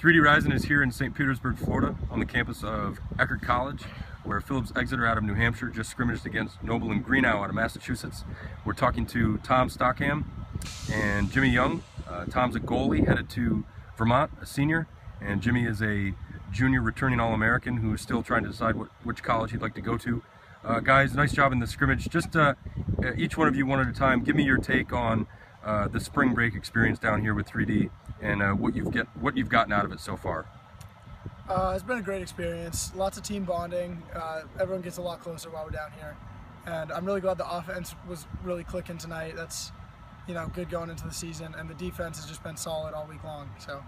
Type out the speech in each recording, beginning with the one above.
3D Rising is here in St. Petersburg, Florida, on the campus of Eckerd College, where Phillips Exeter out of New Hampshire just scrimmaged against Noble and Greenough out of Massachusetts. We're talking to Tom Stockham and Jimmy Young. Uh, Tom's a goalie headed to Vermont, a senior, and Jimmy is a junior returning All-American who's still trying to decide what, which college he'd like to go to. Uh, guys, nice job in the scrimmage. Just uh, each one of you, one at a time, give me your take on uh, the spring break experience down here with 3D and uh, what you've get what you've gotten out of it so far. Uh, it's been a great experience. Lots of team bonding. Uh, everyone gets a lot closer while we're down here, and I'm really glad the offense was really clicking tonight. That's you know good going into the season, and the defense has just been solid all week long. So.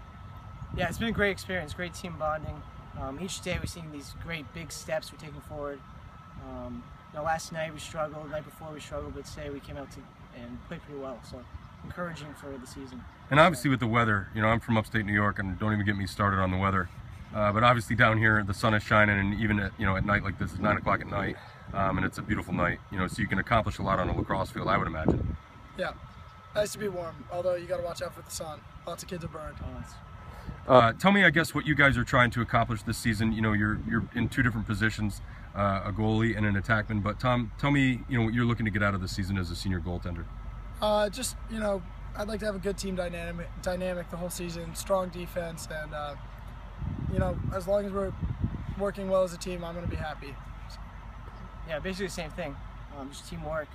Yeah, it's been a great experience, great team bonding. Um, each day we're seeing these great big steps we're taking forward. Um, you know, last night we struggled, the night before we struggled, but today we came out to, and played pretty well. So encouraging for the season. And obviously with the weather, you know, I'm from upstate New York, and don't even get me started on the weather. Uh, but obviously down here, the sun is shining, and even at you know at night like this, it's nine o'clock at night, um, and it's a beautiful night. You know, so you can accomplish a lot on a lacrosse field, I would imagine. Yeah, nice to be warm. Although you got to watch out for the sun. Lots of kids are burned. Oh, uh, tell me, I guess, what you guys are trying to accomplish this season. You know, you're you're in two different positions, uh, a goalie and an attackman. But Tom, tell me, you know, what you're looking to get out of the season as a senior goaltender. Uh, just you know, I'd like to have a good team dynamic, dynamic the whole season, strong defense, and uh, you know, as long as we're working well as a team, I'm going to be happy. Yeah, basically the same thing. Um, just teamwork,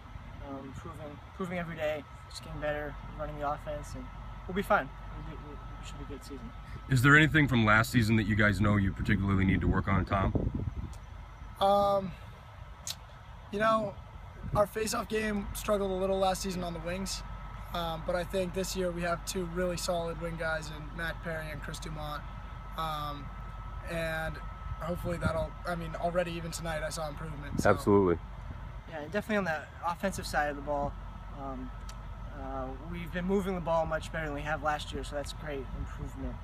um, improving, improving every day, just getting better, running the offense, and we'll be fine. We'll be, we'll, should be a good season. Is there anything from last season that you guys know you particularly need to work on, Tom? Um, you know, our face-off game struggled a little last season on the wings, um, but I think this year we have two really solid wing guys in Matt Perry and Chris Dumont, um, and hopefully that'll. I mean, already even tonight I saw improvement. So. Absolutely. Yeah, definitely on the offensive side of the ball. Um, uh, we've been moving the ball much better than we have last year, so that's great improvement.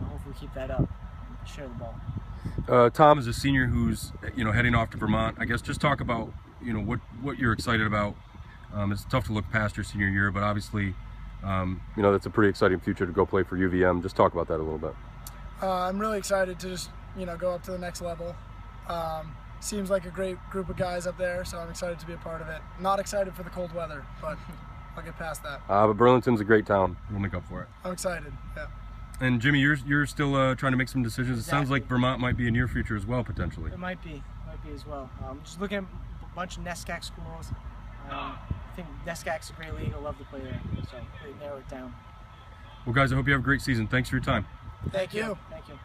Uh, hopefully, keep that up. And share the ball. Uh, Tom is a senior who's you know heading off to Vermont. I guess just talk about you know what what you're excited about. Um, it's tough to look past your senior year, but obviously, um, you know that's a pretty exciting future to go play for UVM. Just talk about that a little bit. Uh, I'm really excited to just you know go up to the next level. Um, seems like a great group of guys up there, so I'm excited to be a part of it. Not excited for the cold weather, but I'll get past that. Uh, but Burlington's a great town. We'll make up for it. I'm excited. Yeah. And Jimmy, you're you're still uh, trying to make some decisions. Exactly. It sounds like Vermont might be a near future as well, potentially. It might be, might be as well. Um, just looking at a bunch of NESCAC schools. Um, I think NESCAC's a great league. I love to play there, so they narrow it down. Well, guys, I hope you have a great season. Thanks for your time. Thank you. Thank you.